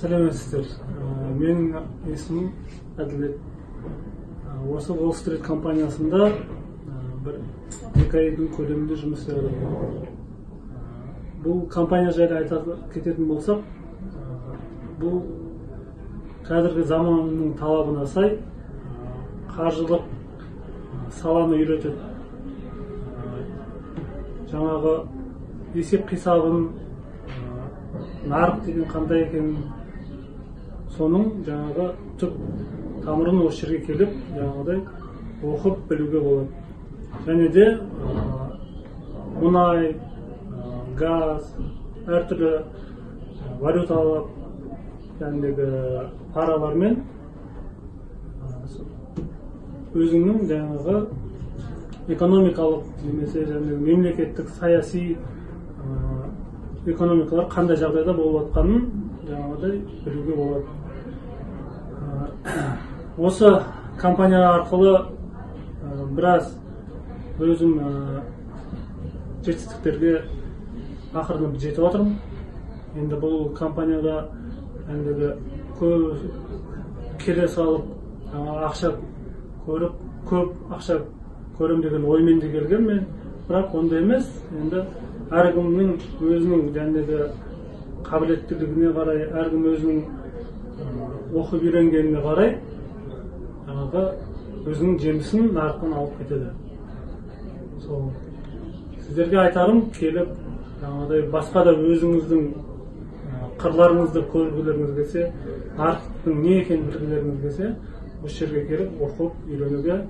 сәлеметсіздер. Ә, менің есімім әділет Ә, осы уолл стрит компаниясында ә, бір екі айдың көлемінде жұмыс Ә, бұл компания жайлы айта кететін болсақ бұл қазіргі заманның талабына сай қаржылық саланы үйретеді. Жаңағы есеп қисабын нарық деген қандай екенін соның жаңағы түп тамырын осы жерге келіп жаңағыдай оқып білуге болады. Және де ә, мұнай ә, газ әртүрлі валюталық жәндегі паралармен өзіңнің жаңағы экономикалық немесе жаңағы мемлекеттік саяси экономикалар қандай жағдайда болып жатқанын жаңағыдай білуге болады. осы компания арқылы ә, біраз өзім ә, жетістіктерге ақырынып жетіп жатырмын енді бұл компанияға әндегі көп келе салып жаңағы ақша көріп көп ақша көрем деген оймен де келгенмін бірақ ондай емес. Енді әркімнің өзінің жәндегі қабілеттілігіне қарай әркім өзінің ә, оқып үйренгеніне қарай жаңағы өзінің жемісін нарықтан алып кетеді. Сол. Сіздерге айтарым келіп жаңағыдай басқа да өзіңіздің қырларыңызды көргілеріңіз келсе нарықтың не екенін білгілеріңіз келсе осы жерге келіп оқып үйренуге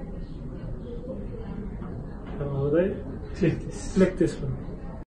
жаңағыдай тілектес тілектеспін.